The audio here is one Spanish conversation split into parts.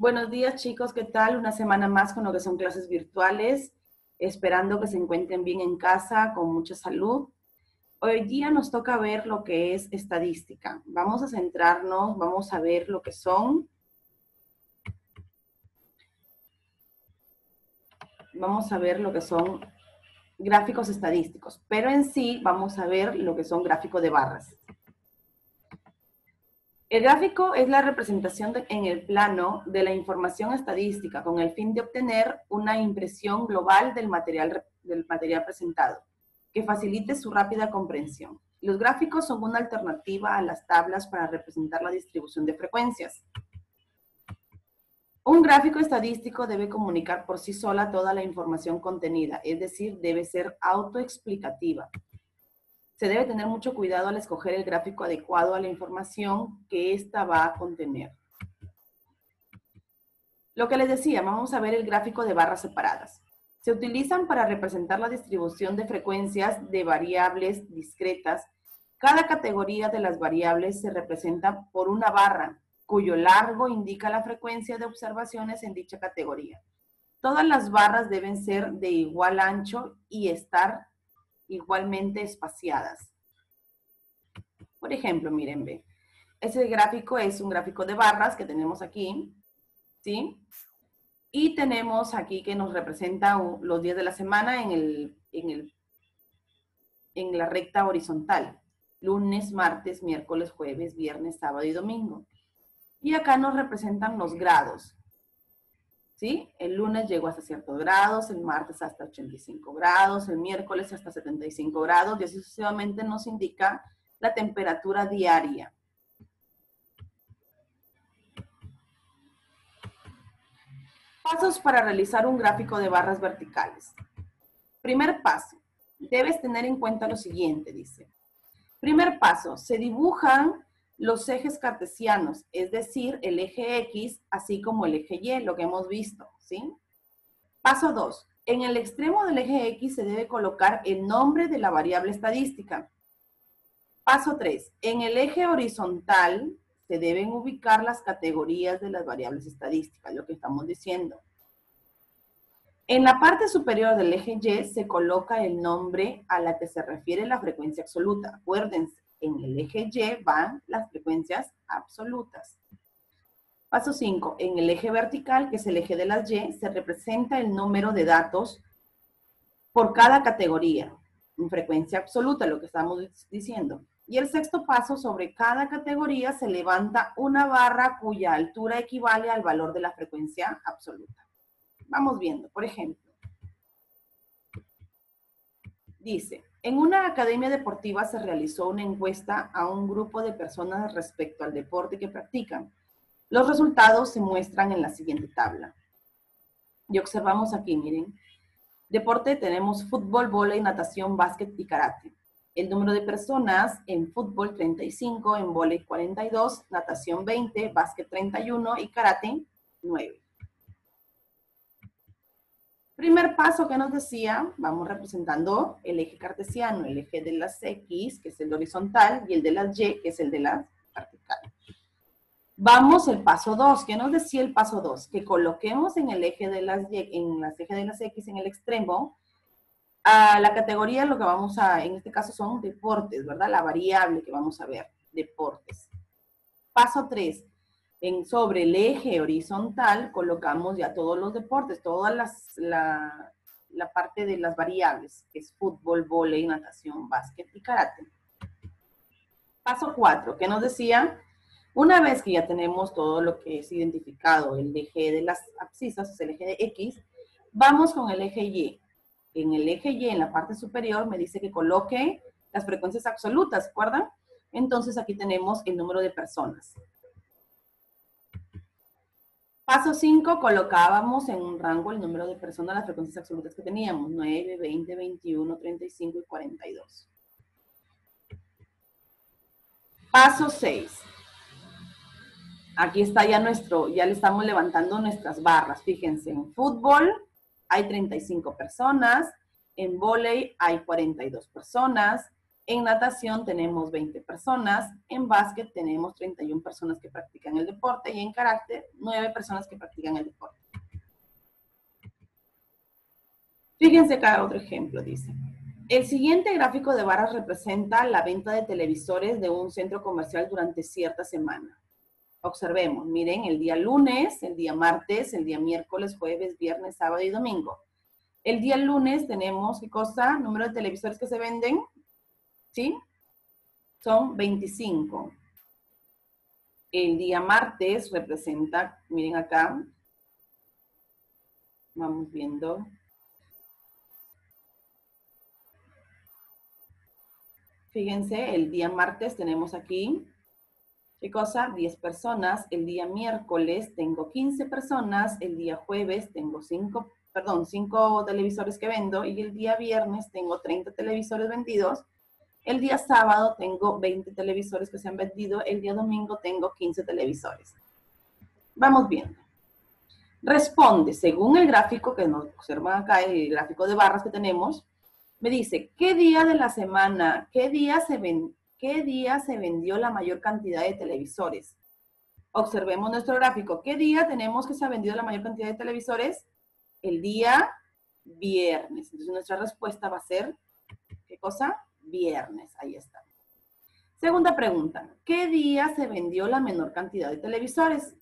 Buenos días chicos, ¿qué tal? Una semana más con lo que son clases virtuales, esperando que se encuentren bien en casa, con mucha salud. Hoy día nos toca ver lo que es estadística. Vamos a centrarnos, vamos a ver lo que son vamos a ver lo que son gráficos estadísticos, pero en sí vamos a ver lo que son gráficos de barras. El gráfico es la representación en el plano de la información estadística con el fin de obtener una impresión global del material, del material presentado, que facilite su rápida comprensión. Los gráficos son una alternativa a las tablas para representar la distribución de frecuencias. Un gráfico estadístico debe comunicar por sí sola toda la información contenida, es decir, debe ser autoexplicativa se debe tener mucho cuidado al escoger el gráfico adecuado a la información que ésta va a contener. Lo que les decía, vamos a ver el gráfico de barras separadas. Se utilizan para representar la distribución de frecuencias de variables discretas. Cada categoría de las variables se representa por una barra, cuyo largo indica la frecuencia de observaciones en dicha categoría. Todas las barras deben ser de igual ancho y estar igualmente espaciadas. Por ejemplo, miren, ve. Ese gráfico es un gráfico de barras que tenemos aquí, ¿sí? Y tenemos aquí que nos representa los días de la semana en, el, en, el, en la recta horizontal. Lunes, martes, miércoles, jueves, viernes, sábado y domingo. Y acá nos representan los grados. ¿Sí? El lunes llegó hasta ciertos grados, el martes hasta 85 grados, el miércoles hasta 75 grados y así sucesivamente nos indica la temperatura diaria. Pasos para realizar un gráfico de barras verticales. Primer paso, debes tener en cuenta lo siguiente, dice. Primer paso, se dibujan los ejes cartesianos, es decir, el eje X, así como el eje Y, lo que hemos visto, ¿sí? Paso 2. En el extremo del eje X se debe colocar el nombre de la variable estadística. Paso 3. En el eje horizontal se deben ubicar las categorías de las variables estadísticas, lo que estamos diciendo. En la parte superior del eje Y se coloca el nombre a la que se refiere la frecuencia absoluta. Acuérdense, en el eje Y van las frecuencias absolutas. Paso 5. En el eje vertical, que es el eje de las Y, se representa el número de datos Dice, en una academia deportiva se realizó una encuesta a un grupo de personas respecto al deporte que practican. Los resultados se muestran en la siguiente tabla. Y observamos aquí, miren. Deporte tenemos fútbol, vóley, natación, básquet y karate. El número de personas en fútbol 35, en vóley 42, natación 20, básquet 31 y karate 9. Primer paso que nos decía, vamos representando el eje cartesiano, el eje de las X, que es el horizontal, y el de las Y, que es el de las verticales. Vamos el paso 2. ¿Qué nos decía el paso 2? Que coloquemos en el eje de las Y, en las eje de las X en el extremo, a la categoría lo que vamos a, en este caso son deportes, ¿verdad? La variable que vamos a ver, deportes. Paso 3 en, sobre el eje horizontal colocamos ya todos los deportes, toda la, la parte de las variables, que es fútbol, volei, natación, básquet y karate. Paso 4, ¿qué nos decía? Una vez que ya tenemos todo lo que es identificado, el eje de las abscisas, el eje de X, vamos con el eje Y. En el eje Y, en la parte superior, me dice que coloque las frecuencias absolutas, ¿recuerdan? Entonces aquí tenemos el número de personas. Paso 5, colocábamos en un rango el número de personas, las frecuencias absolutas que teníamos, 9, 20, 21, 35 y 42. Paso 6. Aquí está ya nuestro, ya le estamos levantando nuestras barras. Fíjense, en fútbol hay 35 personas, en volei hay 42 personas, En natación tenemos 20 personas, en básquet tenemos 31 personas que practican el deporte y en carácter 9 personas que practican el deporte. Fíjense acá otro ejemplo, dice. El siguiente gráfico de barras representa la venta de televisores de un centro comercial durante cierta semana. Observemos, miren, el día lunes, el día martes, el día miércoles, jueves, viernes, sábado y domingo. El día lunes tenemos, ¿qué cosa? Número de televisores que se venden, ¿sí? Son 25. El día martes representa, miren acá, vamos viendo, Fíjense, el día martes tenemos aquí, ¿qué cosa? 10 personas. El día miércoles tengo 15 personas. El día jueves tengo 5, perdón, 5 televisores que vendo. Y el día viernes tengo 30 televisores vendidos. El día sábado tengo 20 televisores que se han vendido. El día domingo tengo 15 televisores. Vamos viendo. Responde, según el gráfico que nos observan acá, el gráfico de barras que tenemos, me dice, ¿qué día de la semana, qué día se, ven, qué día se vendió la mayor cantidad de televisores? Observemos nuestro gráfico. ¿Qué día tenemos que se ha vendido la mayor cantidad de televisores? El día viernes. Entonces nuestra respuesta va a ser, ¿qué cosa? Viernes. Ahí está. Segunda pregunta. ¿Qué día se vendió la menor cantidad de televisores?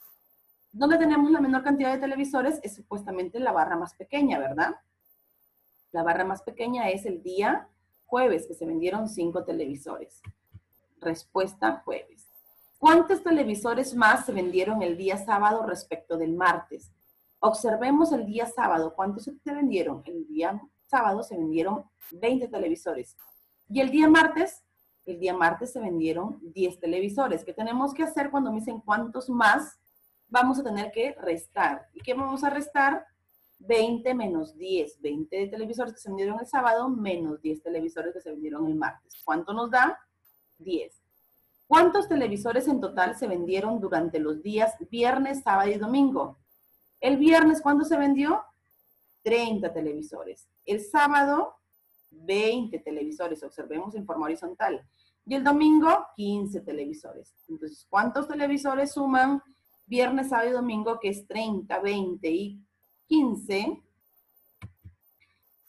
¿Dónde tenemos la menor cantidad de televisores? Es supuestamente la barra más pequeña, ¿verdad? La barra más pequeña es el día jueves, que se vendieron cinco televisores. Respuesta jueves. ¿Cuántos televisores más se vendieron el día sábado respecto del martes? Observemos el día sábado. ¿Cuántos se vendieron? El día sábado se vendieron 20 televisores. Y el día martes, el día martes se vendieron 10 televisores. ¿Qué tenemos que hacer cuando me dicen cuántos más? Vamos a tener que restar. ¿Y qué vamos a restar? 20 menos 10, 20 de televisores que se vendieron el sábado menos 10 televisores que se vendieron el martes. ¿Cuánto nos da? 10. ¿Cuántos televisores en total se vendieron durante los días viernes, sábado y domingo? El viernes, ¿cuándo se vendió? 30 televisores. El sábado, 20 televisores. Observemos en forma horizontal. Y el domingo, 15 televisores. Entonces, ¿cuántos televisores suman viernes, sábado y domingo? Que es 30, 20 y 15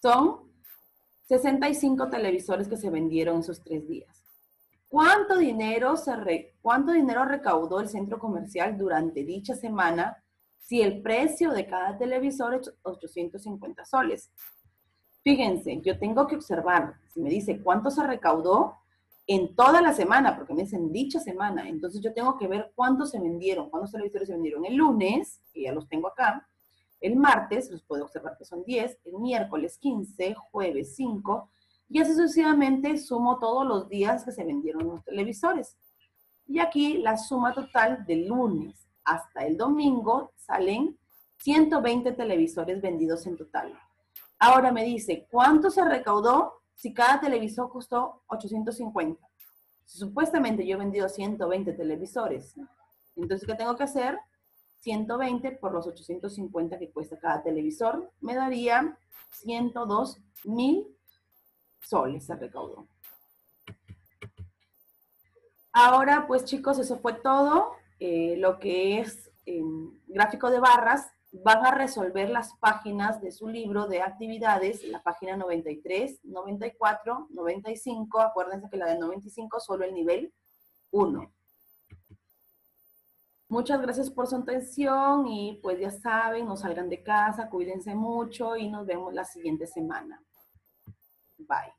son 65 televisores que se vendieron esos tres días. ¿Cuánto dinero, se ¿Cuánto dinero recaudó el centro comercial durante dicha semana si el precio de cada televisor es 850 soles? Fíjense, yo tengo que observar, si me dice cuánto se recaudó en toda la semana, porque me dicen dicha semana, entonces yo tengo que ver cuántos se vendieron, cuántos televisores se vendieron el lunes, que ya los tengo acá, el martes, los puedo observar que son 10, el miércoles 15, jueves 5, y así sucesivamente sumo todos los días que se vendieron los televisores. Y aquí la suma total del lunes hasta el domingo salen 120 televisores vendidos en total. Ahora me dice, ¿cuánto se recaudó si cada televisor costó 850? Supuestamente yo he vendido 120 televisores. Entonces, ¿qué tengo que hacer? 120 por los 850 que cuesta cada televisor, me daría 102 mil soles se recaudó. Ahora, pues chicos, eso fue todo. Eh, lo que es em, gráfico de barras, van a resolver las páginas de su libro de actividades, la página 93, 94, 95. Acuérdense que la de 95 solo el nivel 1. Muchas gracias por su atención y pues ya saben, no salgan de casa, cuídense mucho y nos vemos la siguiente semana. Bye.